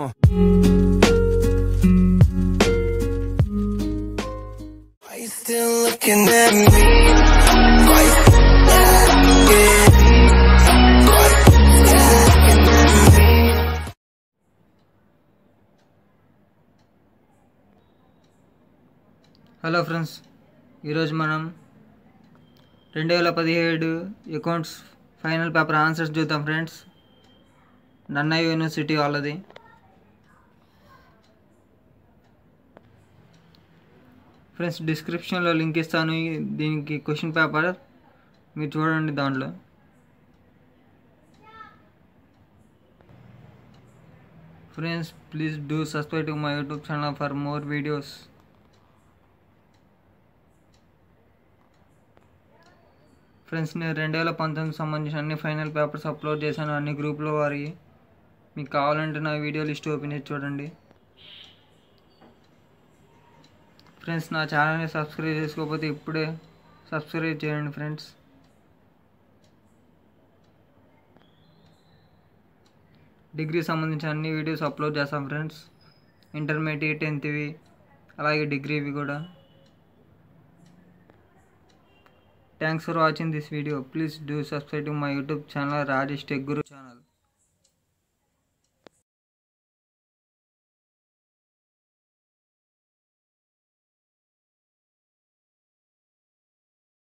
Hello friends ఈరోజు మనం రెండు వేల పదిహేడు అకౌంట్స్ ఫైనల్ పేపర్ ఆన్సర్స్ చూద్దాం ఫ్రెండ్స్ నన్నా యూనివర్సిటీ వాళ్ళది. ఫ్రెండ్స్ డిస్క్రిప్షన్లో లింక్ ఇస్తాను. దీనికి క్వశ్చన్ పేపర్ మీరు చూడండి దాంట్లో. Friends please do subscribe to my YouTube channel for more videos friends నేను రెండు వేల పంతొమ్మిది సంబంధించిన అన్ని ఫైనల్ పేపర్స్ అప్లోడ్ చేశాను. అన్ని గ్రూప్లో వారికి. మీకు కావాలంటే నా వీడియో లిస్ట్ ఓపెన్ చేసి చూడండి. ఫ్రెండ్స్ నా ఛానల్ని సబ్స్క్రైబ్ చేసుకోకపోతే ఇప్పుడే సబ్స్క్రైబ్ చేయండి ఫ్రెండ్స్. డిగ్రీ సంబంధించిన అన్ని వీడియోస్ అప్లోడ్ చేస్తాం ఫ్రెండ్స్. ఇంటర్మీడియట్ టెన్త్వి అలాగే డిగ్రీవి కూడా. Thanks for watching this video please do subscribe to my YouTube channel Rajesh tech Guru channel